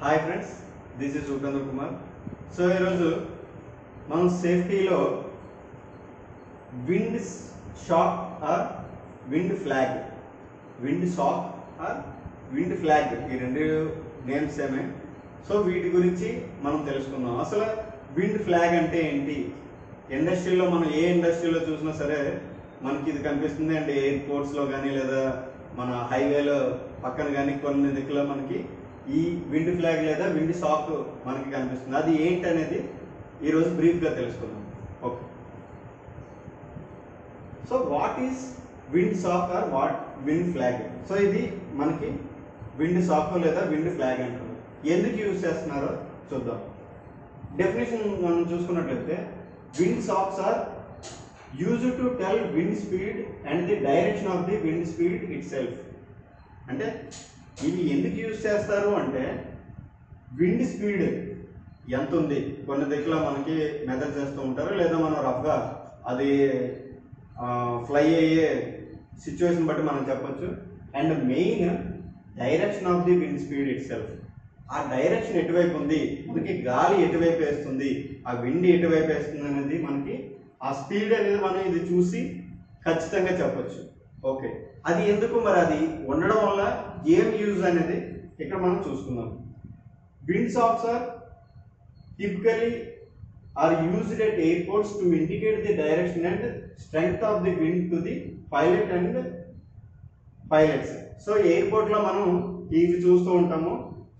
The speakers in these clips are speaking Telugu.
Hi friends this is Upendra Kumar so ఈరోజు మనం సేఫ్టీలో wind sock or wind flag? Wind sock or wind flag? ఈ రెండు నేమ్స్ ఏమే సో వీటి గురించి మనం తెలుసుకుందాం. అసలు విండ్ ఫ్లాగ్ అంటే ఏంటి? ఇండస్ట్రీలో మనం ఏ ఇండస్ట్రీలో చూసినా సరే మనకి ఇది కనిపిస్తుంది. అండ్ ఎయిర్పోర్ట్స్లో కానీ లేదా మన హైవేలో పక్కన కానీ కొన్ని దిక్కులో మనకి ఈ విండ్ ఫ్లాగ్ లేదా విండ్ సాక్ మనకి కనిపిస్తుంది. అది ఏంటి అనేది ఈరోజు బ్రీఫ్గా తెలుసుకుందాం. Okay. So what is wind sock or what wind flag? So ఇది మనకి విండ్ సాక్ లేదా విండ్ ఫ్లాగ్ అంటారు. ఎందుకు యూజ్ చేస్తున్నారో చూద్దాం. డెఫినేషన్ మనం చూసుకున్నట్లయితే wind socks are used to tell wind speed and the direction of the wind speed itself అంటే ఇవి ఎందుకు యూజ్ చేస్తారు అంటే విండ్ స్పీడ్ ఎంత ఉంది? కొన్ని దగ్గర మనకి మెజర్ చేస్తూ ఉంటారు. లేదా మనం రఫ్గా అది ఫ్లై అయ్యే సిచ్యువేషన్ బట్టి మనం చెప్పొచ్చు. And main direction of the wind speed itself ఆ డైరెక్షన్ ఎటువైపు ఉంది? మనకి గాలి ఎటువైపు వేస్తుంది? ఆ విండ్ ఎటువైపు వేస్తుంది అనేది మనకి ఆ స్పీడ్ అనేది మనం ఇది చూసి ఖచ్చితంగా చెప్పొచ్చు. ఓకే అది ఎందుకు మరి అది ఉండడం వల్ల ఏం యూజ్ అనేది ఇక్కడ మనం చూసుకుందాం. Wind of sir typically are used at airports to indicate the direction and strength of the wind to the pilot and pilots so ఎయిర్పోర్ట్లో మనం ఇవి చూస్తూ ఉంటాము.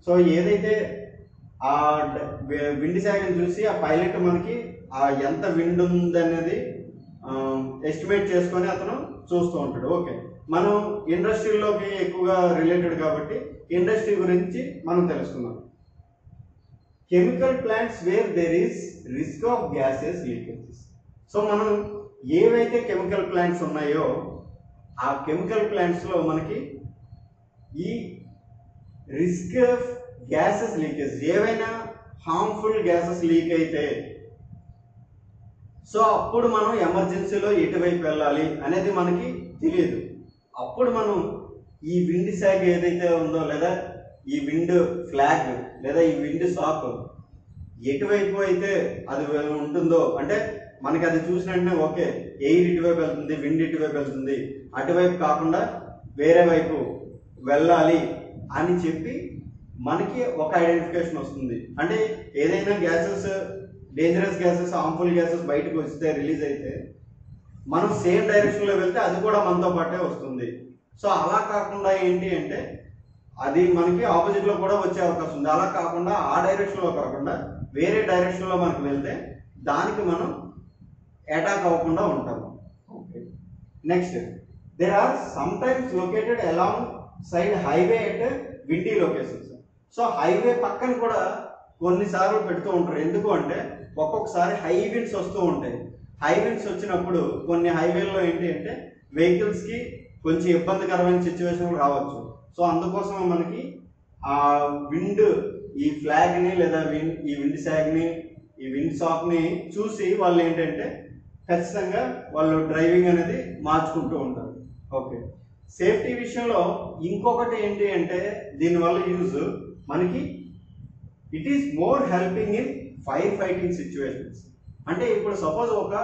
సో ఏదైతే ఆ విండ్ సాగని చూసి ఆ పైలట్ మనకి ఆ ఎంత విండ్ ఉంది అనేది ఎస్టిమేట్ చేసుకొని అతను చూస్తూ ఉంటాడు. ఓకే. మనం ఇండస్ట్రీలోకి ఎక్కువగా రిలేటెడ్ కాబట్టి ఇండస్ట్రీ గురించి మనం తెలుసుకుందాం. Chemical plants where there is risk of gases leakages so మనం ఏవైతే కెమికల్ ప్లాంట్స్ ఉన్నాయో ఆ కెమికల్ ప్లాంట్స్లో మనకి ఈ రిస్క్ ఆఫ్ గ్యాసెస్ లీకేజ్ ఏవైనా హార్మ్ఫుల్ గ్యాసెస్ లీక్ అయితే సో అప్పుడు మనం ఎమర్జెన్సీలో ఎటువైపు వెళ్ళాలి అనేది మనకి తెలియదు. అప్పుడు మనం ఈ విండ్ శాఖ ఏదైతే ఉందో లేదా ఈ విండ్ ఫ్లాగ్ లేదా ఈ విండ్ షాక్ ఎటువైపు అయితే అది ఉంటుందో అంటే మనకి అది చూసిన వెంటనే ఓకే ఎయిర్ ఇటువైపు వెళ్తుంది విండ్ ఇటువైపు వెళ్తుంది అటువైపు కాకుండా వేరే వైపు వెళ్ళాలి అని చెప్పి మనకి ఒక ఐడెంటిఫికేషన్ వస్తుంది. అంటే ఏదైనా gases dangerous gases harmful gases బయటకు వస్తే రిలీజ్ అయితే మనం సేమ్ డైరెక్షన్లో వెళ్తే అది కూడా మనతో పాటే వస్తుంది. సో అలా కాకుండా ఏంటి అంటే అది మనకి ఆపోజిట్లో కూడా వచ్చే అవకాశం ఉంది. అలా కాకుండా ఆ డైరెక్షన్లో కాకుండా వేరే డైరెక్షన్లో మనకు వెళ్తే దానికి మనం అటాక్ అవ్వకుండా ఉంటాము. Okay next there are sometimes located alongside highway at windy locations so highway పక్కన కూడా కొన్నిసార్లు పెడుతూ ఉంటారు. ఎందుకు అంటే ఒక్కొక్కసారి హై విండ్స్ వస్తూ ఉంటాయి. హై విండ్స్ వచ్చినప్పుడు కొన్ని హైవేల్లో ఏంటి అంటే వెహికల్స్కి కొంచెం ఇబ్బందికరమైన సిచ్యువేషన్ రావచ్చు. సో అందుకోసం మనకి ఆ విండ్ ఈ ఫ్లాగ్ని లేదా విండ్ ఈ విండ్ శాగ్ని ఈ విండ్ షాప్ని చూసి వాళ్ళు ఏంటంటే ఖచ్చితంగా వాళ్ళు డ్రైవింగ్ అనేది మార్చుకుంటూ ఉంటారు. ఓకే సేఫ్టీ విషయంలో ఇంకొకటి ఏంటి అంటే దీనివల్ల యూజ్ మనకి it is more helping in fire fighting situations అంటే ఇప్పుడు సపోజ్ ఒక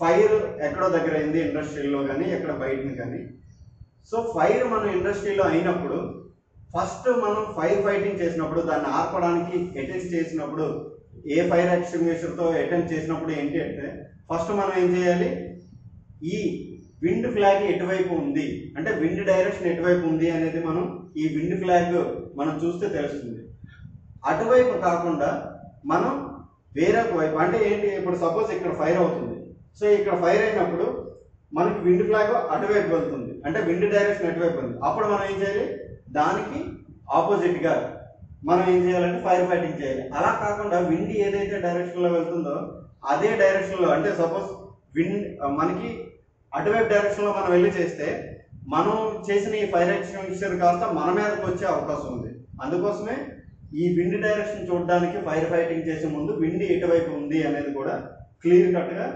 ఫైర్ ఎక్కడో దగ్గర అయింది ఇండస్ట్రీలో కానీ ఎక్కడ బయటని కానీ సో ఫైర్ మన ఇండస్ట్రీలో అయినప్పుడు ఫస్ట్ మనం ఫైర్ ఫైటింగ్ చేసినప్పుడు దాన్ని ఆర్పడానికి అటెంప్ట్ చేసినప్పుడు ఏ ఫైర్ ఎక్స్టింగ్విషర్తో అటెంప్ట్ చేసినప్పుడు ఏంటి అంటే ఫస్ట్ మనం ఏం చేయాలి? ఈ విండ్ ఫ్లాగ్ ఎటువైపు ఉంది? అంటే విండ్ డైరెక్షన్ ఎటువైపు ఉంది అనేది మనం ఈ విండ్ ఫ్లాగ్ మనం చూస్తే తెలుస్తుంది. అటువైపు కాకుండా మనం వేరొక వైపు అంటే ఏంటి? ఇప్పుడు సపోజ్ ఇక్కడ ఫైర్ అవుతుంది. సో ఇక్కడ ఫైర్ అయినప్పుడు మనకి విండ్ ఫ్లాగ్ అటువైపు వెళ్తుంది. అంటే విండ్ డైరెక్షన్ అటువైపు ఉంది అప్పుడు మనం ఏం చేయాలి? దానికి ఆపోజిట్గా మనం ఏం చేయాలంటే ఫైర్ ఫైటింగ్ చేయాలి. అలా కాకుండా విండ్ ఏదైతే డైరెక్షన్లో వెళ్తుందో అదే డైరెక్షన్లో అంటే సపోజ్ విండ్ మనకి అటువైపు డైరెక్షన్లో మనం వెళ్ళి చేస్తే మనం చేసిన ఈ ఫైర్ ఎక్స్టింగ్విషర్ కాస్త మన మీదకి వచ్చే అవకాశం ఉంది. అందుకోసమే ఈ విండ్ డైరెక్షన్ చూడడానికి ఫైర్ ఫైటింగ్ చేసే ముందు విండ్ ఎటువైపు ఉంది అనేది కూడా క్లియర్ కట్గా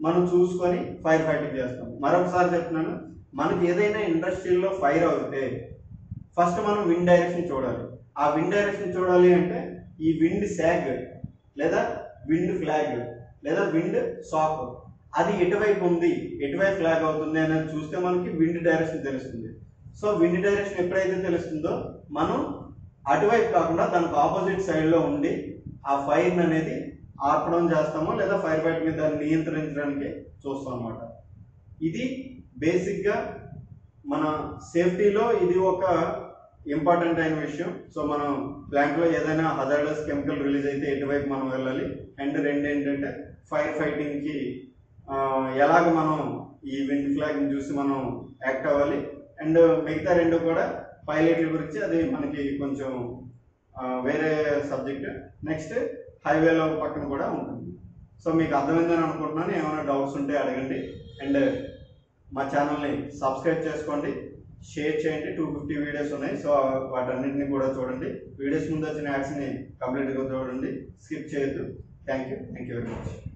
మనం చూసుకొని ఫైర్ ఫైటింగ్ చేస్తాం. మరొకసారి చెప్తున్నాను మనకి ఏదైనా ఇండస్ట్రీలో ఫైర్ అవుతే ఫస్ట్ మనం విండ్ డైరెక్షన్ చూడాలి. ఆ విండ్ డైరెక్షన్ చూడాలి అంటే ఈ విండ్ శాగ్ లేదా విండ్ ఫ్లాగ్ లేదా విండ్ సాక్ అది ఎటువైపు ఉంది ఎటువైపు ఫ్లాగ్ అవుతుంది అనేది చూస్తే మనకి విండ్ డైరెక్షన్ తెలుస్తుంది. సో విండ్ డైరెక్షన్ ఎప్పుడైతే తెలుస్తుందో మనం అటువైపు కాకుండా దానికి ఆపోజిట్ సైడ్లో ఉండి ఆ ఫైర్ని అనేది ఆర్పడం చేస్తాము లేదా ఫైర్ ఫైట్ మీద దాన్ని నియంత్రించడానికి చూస్తాం అనమాట ఇది బేసిక్గా మన సేఫ్టీలో ఇది ఒక ఇంపార్టెంట్ అయిన విషయం. సో మనం ప్లాంట్లో ఏదైనా హజార్డస్ కెమికల్ రిలీజ్ అయితే ఎటువైపు మనం వెళ్ళాలి? అండ్ రెండు ఏంటంటే ఫైర్ ఫైటింగ్కి ఎలాగ మనం ఈ విండ్ ఫ్లాగ్ని చూసి మనం యాక్ట్ అవ్వాలి? అండ్ మిగతా రెండు కూడా పైలట్ల గురించి అది మనకి కొంచెం వేరే సబ్జెక్ట్. నెక్స్ట్ హైవేలో పక్కన కూడా ఉంటుంది. సో మీకు అర్థమైందని అనుకుంటున్నాను. ఏమైనా డౌట్స్ ఉంటే అడగండి. అండ్ మా ఛానల్ని సబ్స్క్రైబ్ చేసుకోండి. షేర్ చేయండి. టూ ఫిఫ్టీ వీడియోస్ ఉన్నాయి. సో వాటన్నింటినీ కూడా చూడండి. వీడియోస్ ముందు వచ్చిన యాడ్స్ని కంప్లీట్గా చూడండి. స్కిప్ చేయొద్దు. Thank you. Thank you very much.